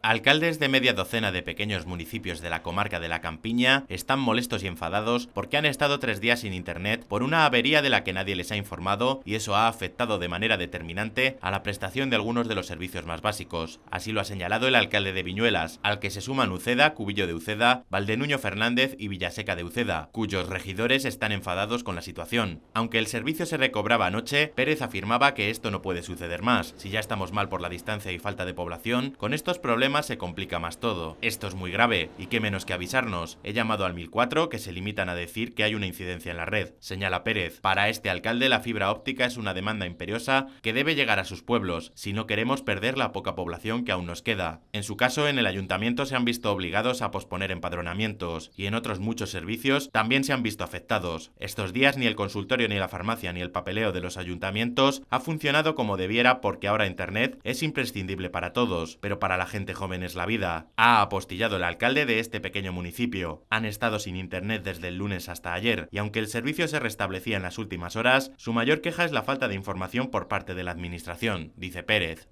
Alcaldes de media docena de pequeños municipios de la comarca de la Campiña están molestos y enfadados porque han estado tres días sin internet por una avería de la que nadie les ha informado y eso ha afectado de manera determinante a la prestación de algunos de los servicios más básicos. Así lo ha señalado el alcalde de Viñuelas, al que se suman Uceda, Cubillo de Uceda, Valdenuño Fernández y Villaseca de Uceda, cuyos regidores están enfadados con la situación. Aunque el servicio se recobraba anoche, Pérez afirmaba que esto no puede suceder más. Si ya estamos mal por la distancia y falta de población, con estos problemas se complica más todo. Esto es muy grave, y qué menos que avisarnos. He llamado al 1004 que se limitan a decir que hay una incidencia en la red. Señala Pérez. Para este alcalde la fibra óptica es una demanda imperiosa que debe llegar a sus pueblos, si no queremos perder la poca población que aún nos queda. En su caso, en el ayuntamiento se han visto obligados a posponer empadronamientos, y en otros muchos servicios también se han visto afectados. Estos días ni el consultorio ni la farmacia ni el papeleo de los ayuntamientos ha funcionado como debiera porque ahora Internet es imprescindible para todos, pero para la gente joven es la vida, ha apostillado el alcalde de este pequeño municipio. Han estado sin internet desde el lunes hasta ayer, y aunque el servicio se restablecía en las últimas horas, su mayor queja es la falta de información por parte de la administración, dice Pérez.